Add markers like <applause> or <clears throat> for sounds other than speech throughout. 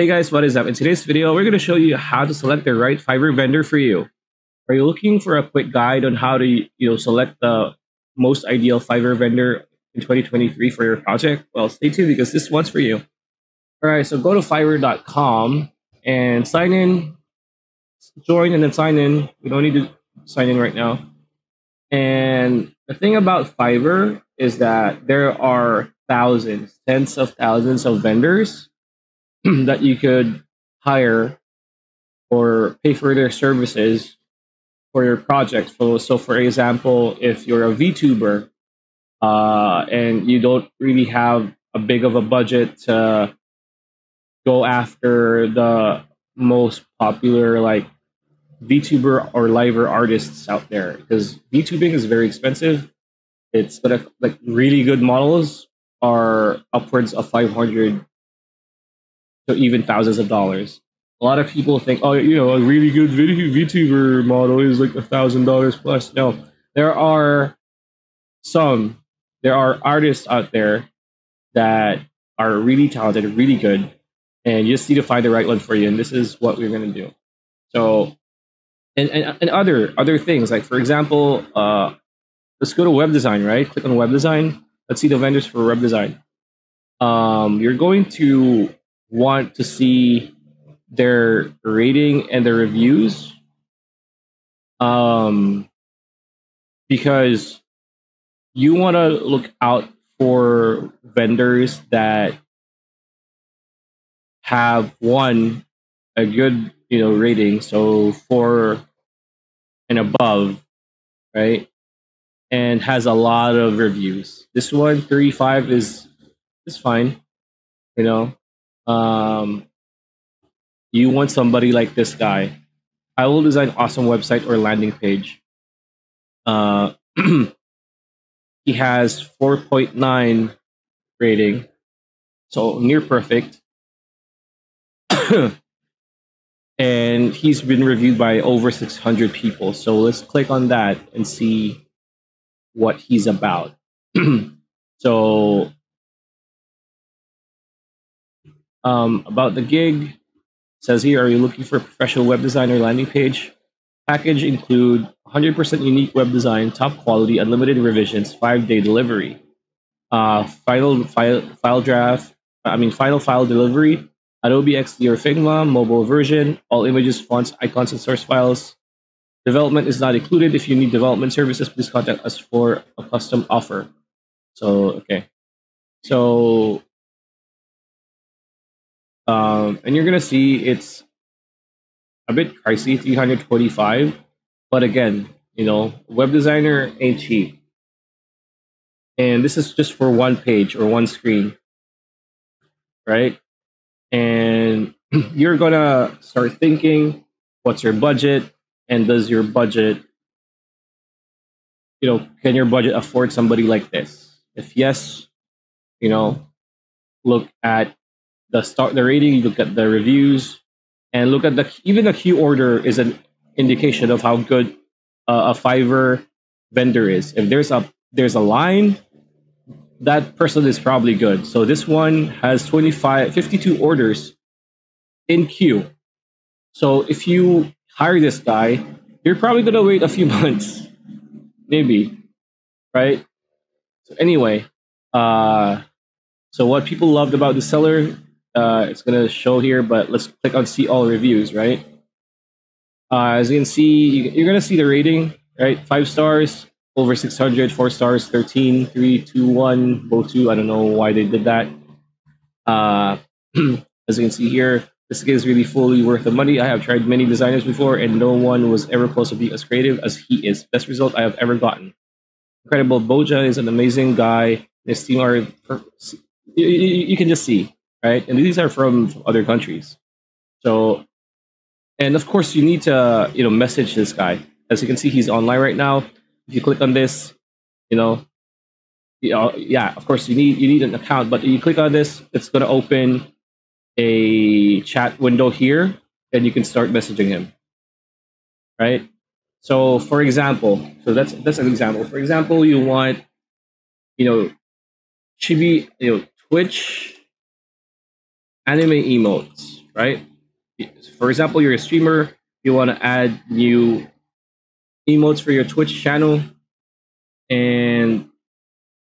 Hey guys, what is up? In today's video, we're going to show you how to select the right Fiverr vendor for you. Are you looking for a quick guide on how to you know select the most ideal Fiverr vendor in 2023 for your project? Well, stay tuned because this one's for you. All right, so go to fiverr.com and sign in, join and then sign in. We don't need to sign in right now. And the thing about Fiverr is that there are thousands, tens of thousands of vendors <clears throat> that you could hire or pay for their services for your project. So, so for example, if you're a VTuber uh, and you don't really have a big of a budget to go after the most popular like VTuber or liver artists out there, because VTubing is very expensive. It's but like really good models are upwards of 500 to even thousands of dollars. A lot of people think, oh, you know, a really good video VTuber model is like a thousand dollars plus. No, there are some, there are artists out there that are really talented, really good, and you just need to find the right one for you. And this is what we're going to do. So, and, and, and other other things like, for example, uh, let's go to web design. Right, click on web design. Let's see the vendors for web design. Um, you're going to want to see their rating and their reviews um because you want to look out for vendors that have one a good you know rating so four and above right? And has a lot of reviews. This one 35 is is fine you know um, you want somebody like this guy. I will design awesome website or landing page. Uh, <clears throat> he has 4.9 rating, so near perfect. <clears throat> and he's been reviewed by over 600 people. So let's click on that and see what he's about. <clears throat> so um, about the gig, says here, are you looking for a professional web designer landing page? Package include 100% unique web design, top quality, unlimited revisions, five day delivery, uh, final file, file draft, I mean, final file delivery, Adobe XD or Figma, mobile version, all images, fonts, icons, and source files. Development is not included. If you need development services, please contact us for a custom offer. So, okay. So, um, and you're gonna see it's a bit pricey, 325. But again, you know, web designer ain't cheap. And this is just for one page or one screen, right? And <clears throat> you're gonna start thinking, what's your budget? And does your budget, you know, can your budget afford somebody like this? If yes, you know, look at the start the rating, you look at the reviews, and look at the even the queue order is an indication of how good uh, a Fiverr vendor is. If there's a there's a line, that person is probably good. So this one has 25 52 orders in queue. So if you hire this guy, you're probably gonna wait a few <laughs> months, maybe, right? So anyway, uh, so what people loved about the seller uh, it's going to show here, but let's click on see all reviews, right? Uh, as you can see, you're going to see the rating, right? Five stars, over 600, four stars, 13, 3, 2, 1, both 2. I don't know why they did that. Uh, <clears throat> as you can see here, this is really fully worth the money. I have tried many designers before, and no one was ever close to being as creative as he is. Best result I have ever gotten. Incredible. Boja is an amazing guy. His team are, you, you, you can just see right? And these are from other countries. So, and of course, you need to you know message this guy. As you can see, he's online right now. If you click on this, you know, you know, yeah, of course, you need you need an account. But you click on this, it's going to open a chat window here, and you can start messaging him. Right. So, for example, so that's that's an example. For example, you want, you know, Chibi, you know, Twitch anime emotes, right? For example, you're a streamer, you want to add new emotes for your Twitch channel, and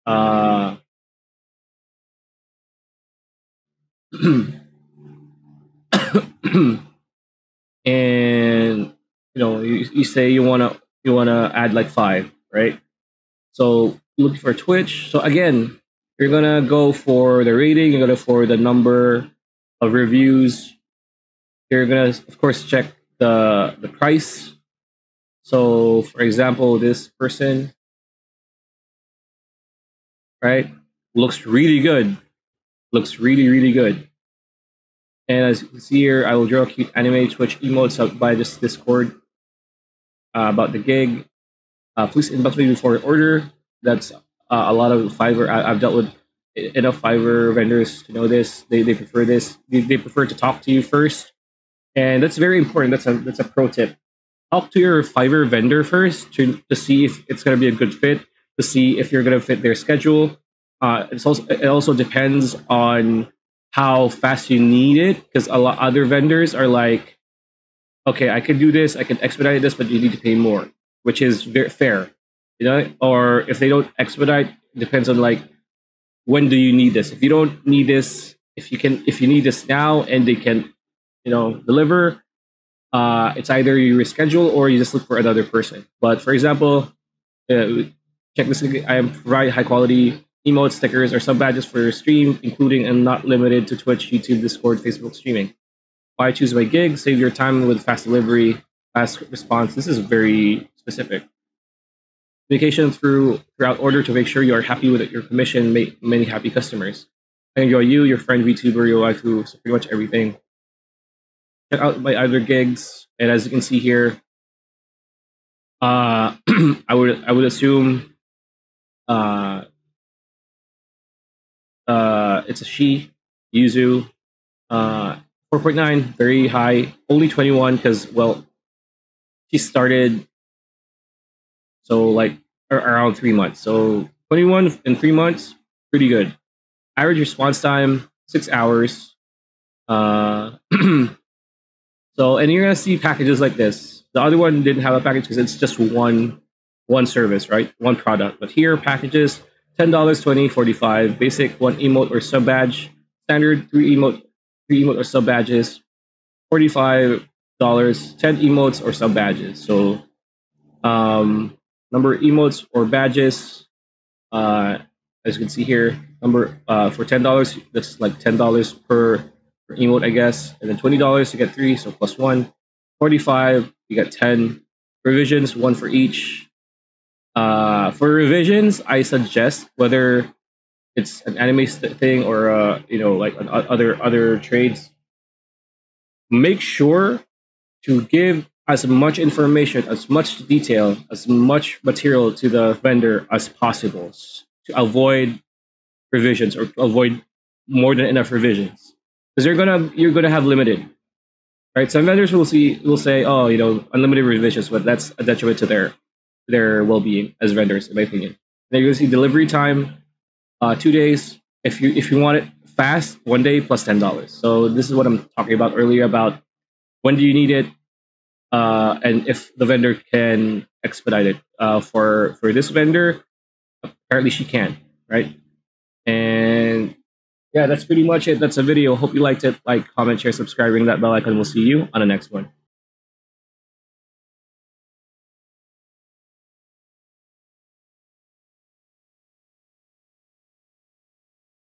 uh, <clears throat> and you know you, you say you want to you want to add like five right so looking for twitch so again you're gonna go for the rating you're gonna for the number reviews you're gonna of course check the the price so for example this person right looks really good looks really really good and as you can see here, I will draw cute anime Twitch emotes out by this Discord uh, about the gig. Uh, please inbox me before order. That's uh, a lot of Fiverr. I, have dealt with enough Fiverr vendors to know this. They, they prefer this. They, they prefer to talk to you first, and that's very important. That's a that's a pro tip. Talk to your Fiverr vendor first to, to see if it's going to be a good fit. To see if you're going to fit their schedule. Uh, it's also it also depends on how fast you need it because a lot of other vendors are like okay i can do this i can expedite this but you need to pay more which is very fair you know or if they don't expedite depends on like when do you need this if you don't need this if you can if you need this now and they can you know deliver uh it's either you reschedule or you just look for another person but for example uh, check this i am provide high quality emote stickers, or sub badges for your stream, including and not limited to Twitch, YouTube, Discord, Facebook streaming. Why choose my gig? Save your time with fast delivery, fast response. This is very specific. Communication through throughout order to make sure you are happy with it. Your commission, make many happy customers. I enjoy you, your friend, VTuber, your waifu, so pretty much everything. Check out my other gigs, and as you can see here, uh, <clears throat> I would I would assume uh, uh, it's a she, Yuzu. Uh, 4.9, very high. Only 21 because, well, she started so like around three months. So 21 in three months, pretty good. Average response time, six hours. Uh, <clears throat> so, and you're gonna see packages like this. The other one didn't have a package because it's just one one service, right? One product. But here, packages $10, 20 45 basic, one emote or sub badge, standard, three emote, three emote or sub badges, $45, 10 emotes or sub badges. So, um, number of emotes or badges, uh, as you can see here, number uh, for $10, that's like $10 per, per emote, I guess. And then $20, you get three, so plus one. 45 you get 10 revisions, one for each. Uh, for revisions, I suggest whether it's an anime thing or uh, you know like other other trades, make sure to give as much information, as much detail, as much material to the vendor as possible to avoid revisions or avoid more than enough revisions because you're gonna you're gonna have limited right some vendors will see will say oh you know unlimited revisions but that's a detriment to their their well-being as vendors, in my opinion. Then you're gonna see delivery time, uh, two days. If you if you want it fast, one day plus ten dollars. So this is what I'm talking about earlier about when do you need it, uh, and if the vendor can expedite it. Uh, for for this vendor, apparently she can, right? And yeah, that's pretty much it. That's a video. Hope you liked it. Like, comment, share, subscribe, ring that bell icon. We'll see you on the next one.